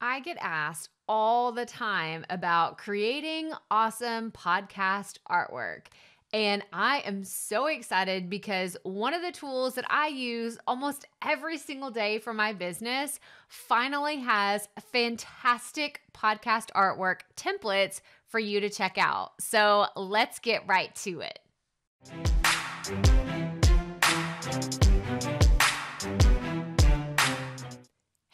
I get asked all the time about creating awesome podcast artwork. And I am so excited because one of the tools that I use almost every single day for my business finally has fantastic podcast artwork templates for you to check out. So let's get right to it.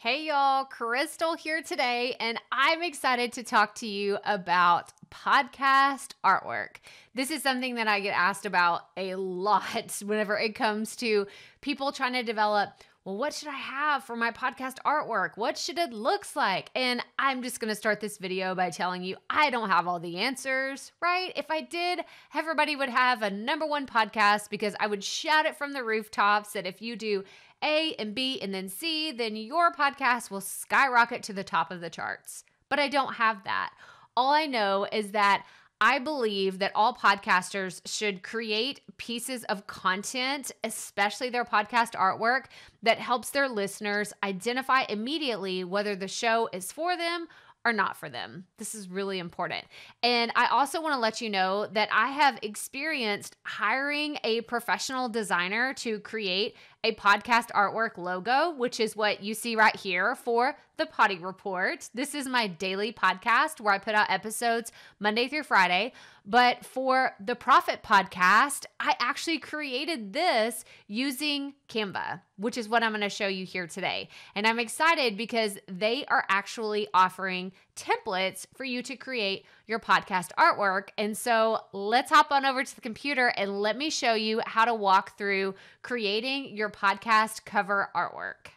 Hey y'all, Krystal here today, and I'm excited to talk to you about podcast artwork. This is something that I get asked about a lot whenever it comes to people trying to develop well, what should I have for my podcast artwork? What should it looks like? And I'm just going to start this video by telling you I don't have all the answers, right? If I did, everybody would have a number 1 podcast because I would shout it from the rooftops that if you do A and B and then C, then your podcast will skyrocket to the top of the charts. But I don't have that. All I know is that I believe that all podcasters should create pieces of content, especially their podcast artwork, that helps their listeners identify immediately whether the show is for them or not for them. This is really important. And I also want to let you know that I have experienced hiring a professional designer to create a podcast artwork logo, which is what you see right here for the Poddy Report. This is my daily podcast where I put out episodes Monday through Friday. But for the Proffitt Podcast, I actually created this using Canva, which is what I'm going to show you here today. And I'm excited because they are actually offering templates for you to create your podcast artwork. And so let's hop on over to the computer and let me show you how to walk through creating your podcast cover artwork.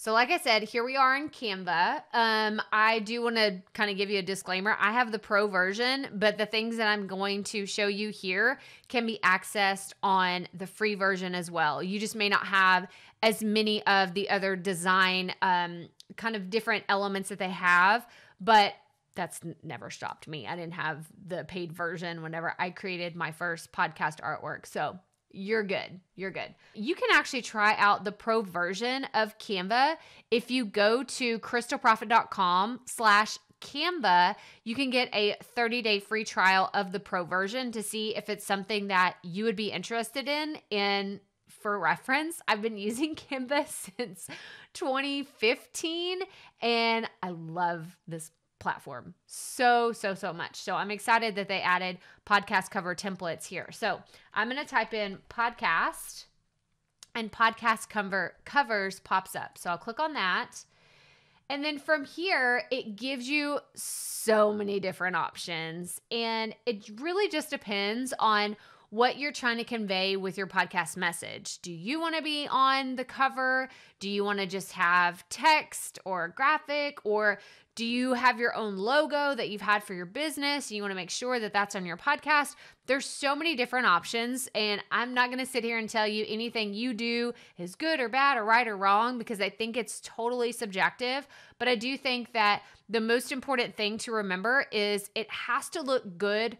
So, like I said, here we are in Canva. Um, I do want to kind of give you a disclaimer. I have the pro version, but the things that I'm going to show you here can be accessed on the free version as well. You just may not have as many of the other design um, kind of different elements that they have, but that's never stopped me. I didn't have the paid version whenever I created my first podcast artwork. So, you're good. You're good. You can actually try out the pro version of Canva. If you go to krystalproffitt.com slash Canva, you can get a 30 day free trial of the pro version to see if it's something that you would be interested in. And for reference, I've been using Canva since 2015 and I love this platform so, so, so much. So I'm excited that they added podcast cover templates here. So I'm going to type in podcast and podcast cover covers pops up. So I'll click on that. And then from here, it gives you so many different options. And it really just depends on what you're trying to convey with your podcast message. Do you want to be on the cover? Do you want to just have text or graphic? Or do you have your own logo that you've had for your business? You want to make sure that that's on your podcast. There's so many different options, and I'm not going to sit here and tell you anything you do is good or bad or right or wrong because I think it's totally subjective. But I do think that the most important thing to remember is it has to look good,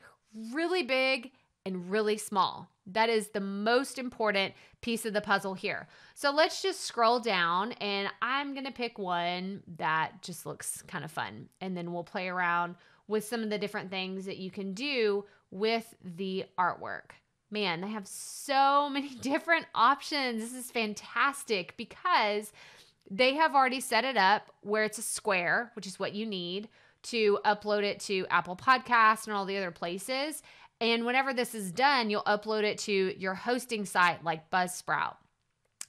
really big, and really small. That is the most important piece of the puzzle here. So let's just scroll down and I'm to pick one that just looks kind of fun. And then we'll play around with some of the different things that you can do with the artwork. Man, they have so many different options. This is fantastic because they have already set it up where it's a square, which is what you need to upload it to Apple Podcasts and all the other places. And whenever this is done, you'll upload it to your hosting site like Buzzsprout.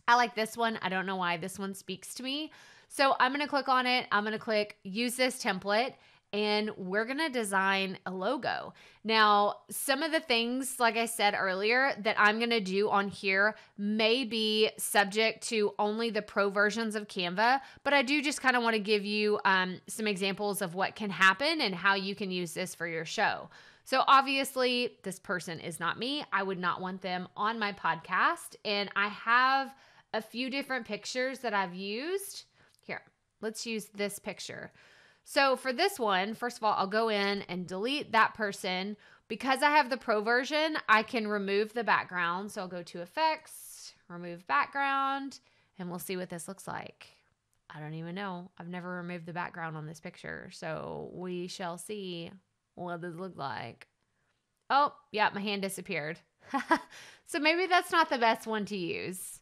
I like this one. I don't know why this one speaks to me. So I'm going to click on it. I'm going to click use this template and we're going to design a logo. Now, some of the things, like I said earlier, that I'm going to do on here may be subject to only the pro versions of Canva, but I do just kind of want to give you um, some examples of what can happen and how you can use this for your show. So, obviously, this person is not me. I would not want them on my podcast. And I have a few different pictures that I've used. Here, let's use this picture. So, for this one, first of all, I'll go in and delete that person. Because I have the pro version, I can remove the background. So, I'll go to effects, remove background, and we'll see what this looks like. I don't even know. I've never removed the background on this picture. So we shall see what this look like. Oh, yeah, my hand disappeared. so maybe that's not the best one to use.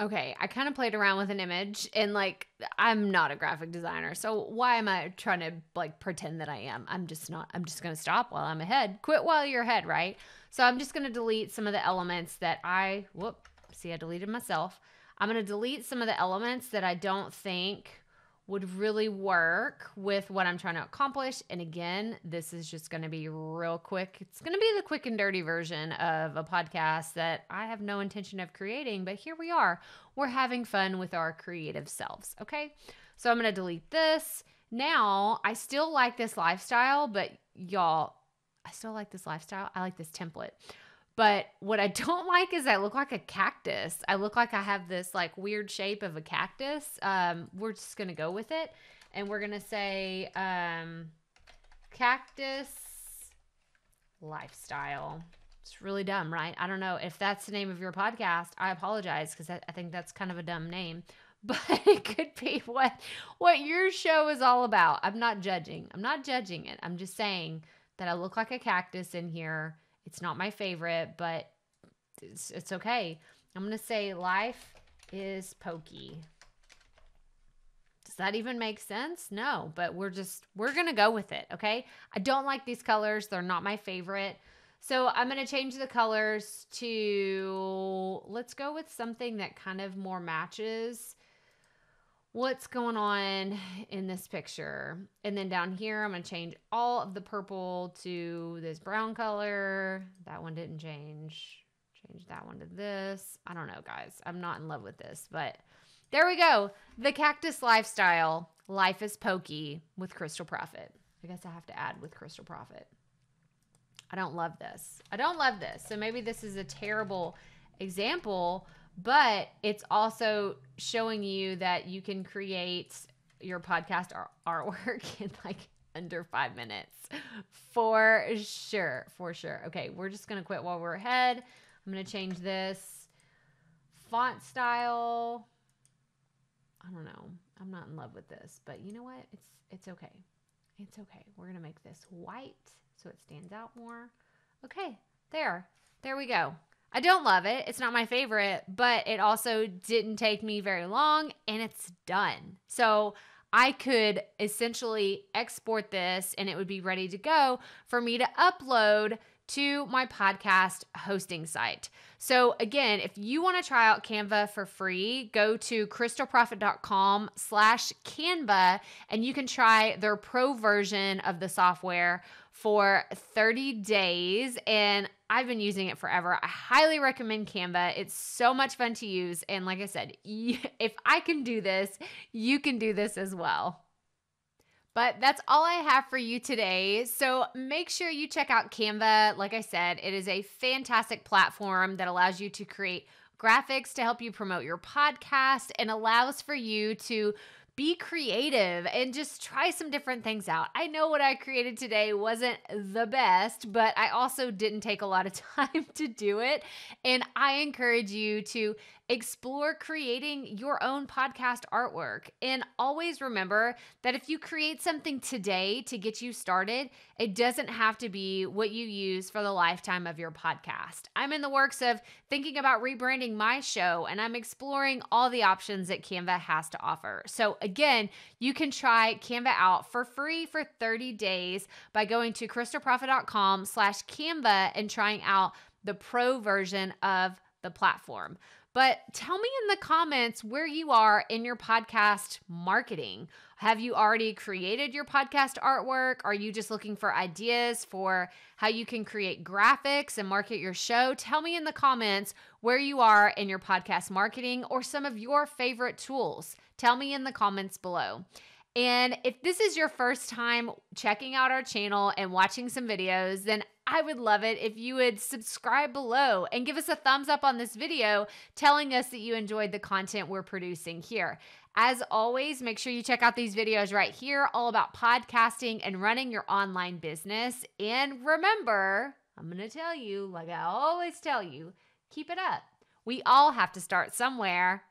Okay, I kind of played around with an image and like I'm not a graphic designer. So why am I trying to like pretend that I am? I'm just not. I'm just going to stop while I'm ahead. Quit while you're ahead, right? So I'm just going to delete some of the elements that I whoop, see I deleted myself. I'm going to delete some of the elements that I don't think would really work with what I'm trying to accomplish. And again, this is just going to be real quick. It's going to be the quick and dirty version of a podcast that I have no intention of creating, but here we are. We're having fun with our creative selves. Okay. So I'm going to delete this. Now, I still like this lifestyle, but y'all, I still like this lifestyle. I like this template. But what I don't like is I look like a cactus. I look like I have this like weird shape of a cactus. Um, we're just gonna go with it, and we're gonna say um, cactus lifestyle. It's really dumb, right? I don't know if that's the name of your podcast. I apologize because I, I think that's kind of a dumb name, but it could be what what your show is all about. I'm not judging. I'm not judging it. I'm just saying that I look like a cactus in here it's not my favorite, but it's, it's okay. I'm going to say life is pokey. Does that even make sense? No, but we're just, we're going to go with it. Okay. I don't like these colors. They're not my favorite. So I'm going to change the colors to, let's go with something that kind of more matches what's going on in this picture. And then down here, I'm going to change all of the purple to this brown color. That one didn't change. Change that one to this. I don't know, guys. I'm not in love with this, but there we go. The cactus lifestyle. Life is pokey with Krystal Proffitt. I guess I have to add with Krystal Proffitt. I don't love this. I don't love this. So maybe this is a terrible example but it's also showing you that you can create your podcast or artwork in like under five minutes. For sure for sure. Okay we're just gonna quit while we're ahead. I'm gonna change this font style. I don't know. I'm not in love with this but you know what? It's it's okay. It's okay. We're gonna make this white so it stands out more. Okay there. There we go I don't love it. It's not my favorite, but it also didn't take me very long and it's done. So I could essentially export this and it would be ready to go for me to upload to my podcast hosting site. So again, if you want to try out Canva for free, go to krystalproffitt.com slash Canva and you can try their pro version of the software for 30 days. And I've been using it forever. I highly recommend Canva. It's so much fun to use. And like I said, if I can do this, you can do this as well. But that's all I have for you today. So make sure you check out Canva. Like I said, it is a fantastic platform that allows you to create graphics to help you promote your podcast and allows for you to be creative and just try some different things out. I know what I created today wasn't the best, but I also didn't take a lot of time to do it. And I encourage you to explore creating your own podcast artwork. And always remember that if you create something today to get you started, it doesn't have to be what you use for the lifetime of your podcast. I'm in the works of thinking about rebranding my show and I'm exploring all the options that Canva has to offer. So again, you can try Canva out for free for 30 days by going to krystalproffitt.com slash Canva and trying out the pro version of the platform. But tell me in the comments where you are in your podcast marketing. Have you already created your podcast artwork? Are you just looking for ideas for how you can create graphics and market your show? Tell me in the comments where you are in your podcast marketing or some of your favorite tools. Tell me in the comments below. And if this is your first time checking out our channel and watching some videos, then I would love it if you would subscribe below and give us a thumbs up on this video telling us that you enjoyed the content we're producing here. As always, make sure you check out these videos right here, all about podcasting and running your online business. And remember, I'm going to tell you, like I always tell you, keep it up. We all have to start somewhere.